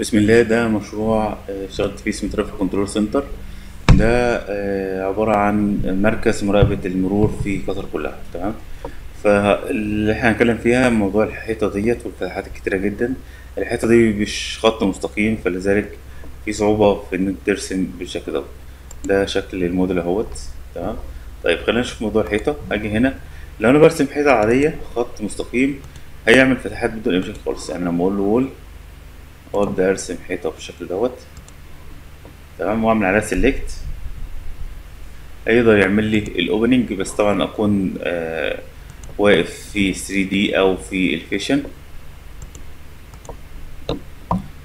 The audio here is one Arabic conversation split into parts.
بسم الله ده مشروع آه، اشتغلت فيه اسمه Traffic Control Center ده آه، عبارة عن مركز مراقبة المرور في قطر كلها تمام؟ فاللي إحنا هنتكلم فيها موضوع الحيطة ديت والفتحات الكتيرة جدا. الحيطة دي مش خط مستقيم فلذلك في صعوبة في إنك ترسم بالشكل ده. ده شكل الموديل أهوت تمام؟ طيب خلينا نشوف موضوع الحيطة. أجي هنا. لو أنا برسم حيطة عادية خط مستقيم هيعمل فتحات بدون أي مشاكل خالص. يعني لما أقول له wall وابدا ارسم حيطه بالشكل دوت. تمام؟ واعمل عليها select هيقدر يعمل لي ال opening بس طبعا أكون آه واقف في 3D أو في elevation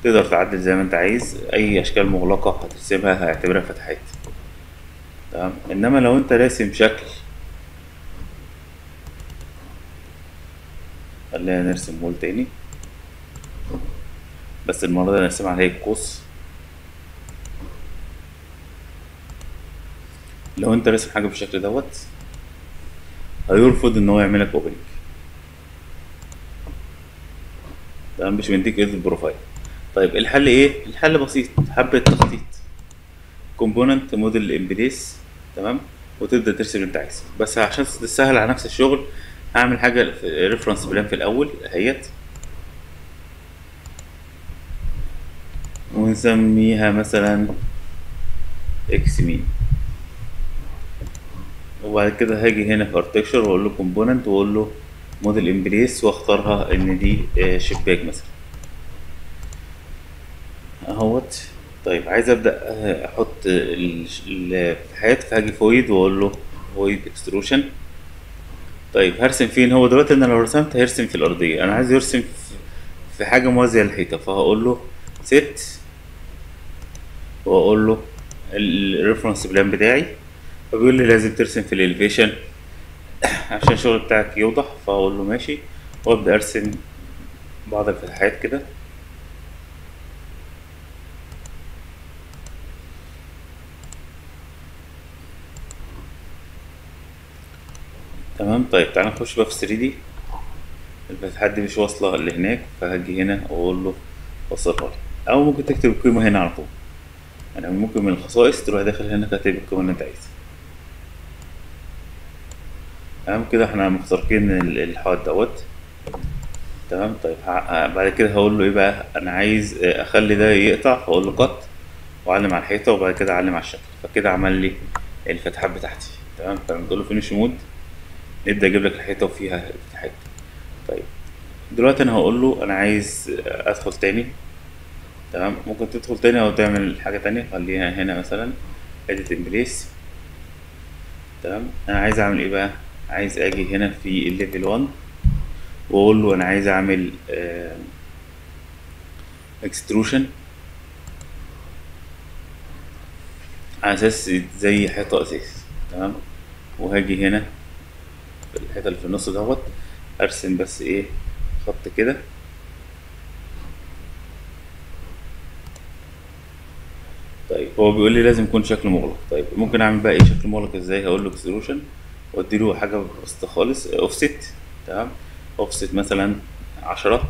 تقدر تعدل زي ما أنت عايز. أي أشكال مغلقة هترسمها هيعتبرها فتحات. تمام؟ إنما لو أنت راسم شكل خلينا نرسم wall تاني. بس المرة دي نرسم عليه القوس لو أنت راسم حاجة بالشكل دوت هيرفض إن هو يعملك opening تمام؟ مش مديك edit ال profile طيب الحل إيه؟ الحل بسيط. حبة تخطيط. component model in-place تمام؟ وتبدأ ترسم أنت عايزه. بس عشان تسهل على نفس الشغل هعمل حاجة reference plane في الأول اهيت ونسميها مثلا إكس مين وبعد كده هاجي هنا في architecture وأقول له component وأقول له model in-place واختارها إن دي آه، شباك مثلا. أهوت. طيب عايز أبدأ آه، أحط ال- الفتحات فهاجي void وأقول له void extrusion طيب هرسم فين هو دلوقتي أنا لو رسمت هيرسم في الأرضية. أنا عايز يرسم في حاجة موازية للحيطة فهقول له set واقول له ال reference plane بتاعي فبيقول لي لازم ترسم في ال elevation عشان الشغل بتاعك يوضح فاقول له ماشي. وابدأ ارسم بعض الفتحات كده. تمام؟ طيب تعالى نخش بقى في 3 دي الفتحات دي مش واصلة لهناك فهاجي هنا واقول له وصلها لي. أو ممكن تكتب القيمة هنا على طول. يعني ممكن من الخصائص تروح داخل هنا كاتب القيمه اللي أنت عايزها تمام؟ كده إحنا مختارين ال- الحوض دوت. تمام؟ طيب ه- بعد كده هقول له إيه بقى؟ أنا عايز آه، أخلي ده يقطع فأقول له قط وأعلم على الحيطة وبعد كده أعلم على الشكل. فكده عمل لي الفتحات بتاعتي. تمام؟ فلما تقول له finish mode يبدا يجيب لك الحيطة وفيها الفتحات. طيب. دلوقتي أنا هقول له أنا عايز آه، أدخل تاني. تمام؟ ممكن تدخل تاني أو تعمل حاجة تانية؟ خليها هنا مثلا. Edit in-place. تمام؟ أنا عايز أعمل إيه بقى؟ عايز أجي هنا في ال level 1 وأقول له أنا عايز أعمل extrusion على أساس زي حيطة أساس. تمام؟ وهاجي هنا في الحيطة اللي في النص دوت. أرسم بس إيه؟ خط كده. طيب هو بيقول لي لازم يكون شكل مغلق. طيب ممكن أعمل بقى إيه؟ شكل مغلق إزاي؟ هقول له extrusion وادي له حاجة بسيطة خالص اوفست تمام؟ اوفست مثلا عشرة.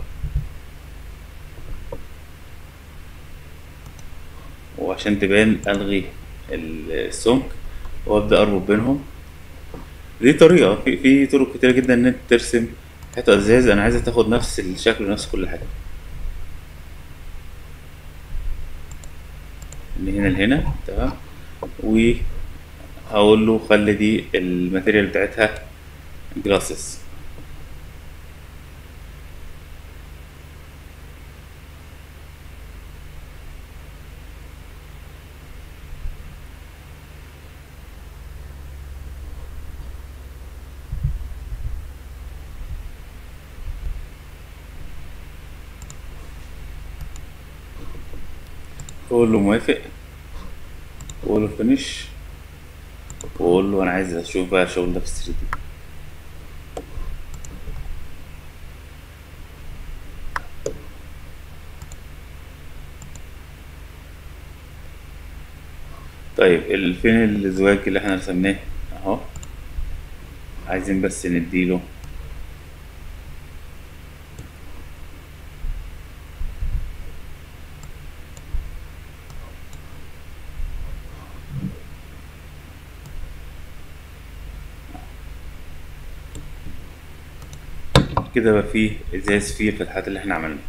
وعشان تبان ألغي السمك وأبدأ أربط بينهم. دي طريقة في في طرق كتيرة جدا إن أنت ترسم حتة إزاز. أنا عايزها تاخد نفس الشكل ونفس كل حاجة. من هنا لهنا تمام؟ وهقول له خلي دي الماتيريال بتاعتها جلاسز أقول له موافق واقول له فينيش واقول له أنا عايز أشوف بقى الشغل ده في 3 دي. طيب فين الزواج اللي إحنا رسمناه أهو عايزين بس نديله كده بقى فيه إزاز فيه الفتحات اللي إحنا عملناها.